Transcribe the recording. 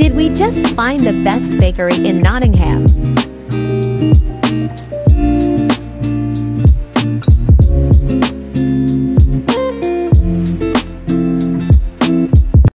Did we just find the best bakery in Nottingham?